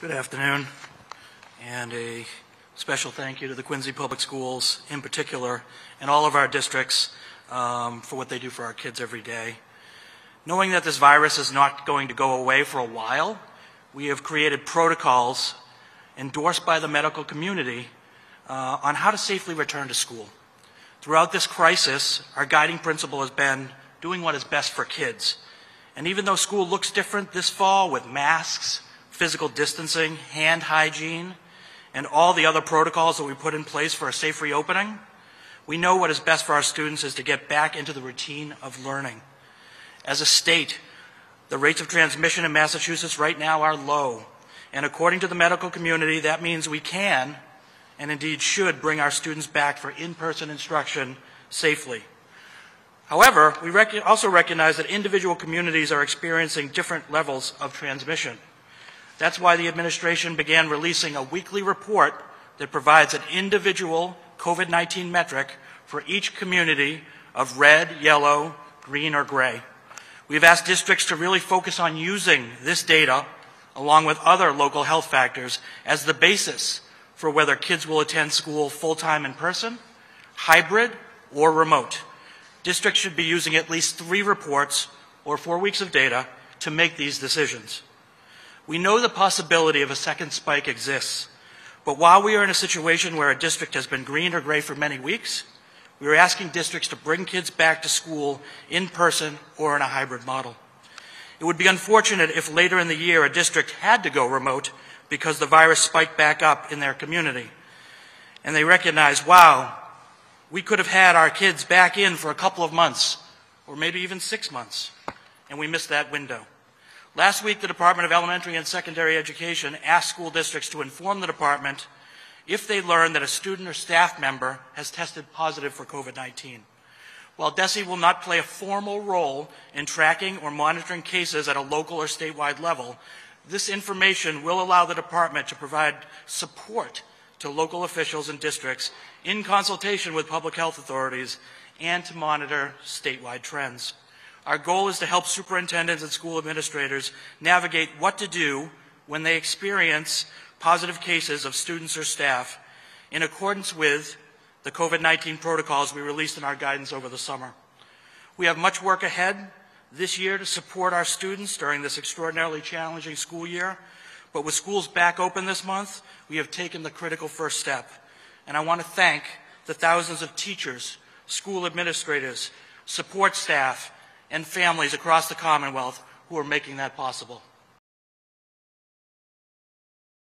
Good afternoon, and a special thank you to the Quincy Public Schools in particular, and all of our districts um, for what they do for our kids every day. Knowing that this virus is not going to go away for a while, we have created protocols endorsed by the medical community uh, on how to safely return to school. Throughout this crisis, our guiding principle has been doing what is best for kids. And even though school looks different this fall with masks, physical distancing, hand hygiene, and all the other protocols that we put in place for a safe reopening, we know what is best for our students is to get back into the routine of learning. As a state, the rates of transmission in Massachusetts right now are low. And according to the medical community, that means we can and indeed should bring our students back for in-person instruction safely. However, we rec also recognize that individual communities are experiencing different levels of transmission. That's why the administration began releasing a weekly report that provides an individual COVID-19 metric for each community of red, yellow, green, or gray. We've asked districts to really focus on using this data along with other local health factors as the basis for whether kids will attend school full-time in person, hybrid, or remote. Districts should be using at least three reports or four weeks of data to make these decisions. We know the possibility of a second spike exists, but while we are in a situation where a district has been green or gray for many weeks, we are asking districts to bring kids back to school in person or in a hybrid model. It would be unfortunate if later in the year a district had to go remote because the virus spiked back up in their community. And they recognize, wow, we could have had our kids back in for a couple of months, or maybe even six months, and we missed that window. Last week, the Department of Elementary and Secondary Education asked school districts to inform the department if they learn that a student or staff member has tested positive for COVID-19. While DESE will not play a formal role in tracking or monitoring cases at a local or statewide level, this information will allow the department to provide support to local officials and districts in consultation with public health authorities and to monitor statewide trends. Our goal is to help superintendents and school administrators navigate what to do when they experience positive cases of students or staff in accordance with the COVID-19 protocols we released in our guidance over the summer. We have much work ahead this year to support our students during this extraordinarily challenging school year. But with schools back open this month, we have taken the critical first step. And I want to thank the thousands of teachers, school administrators, support staff, and families across the Commonwealth who are making that possible.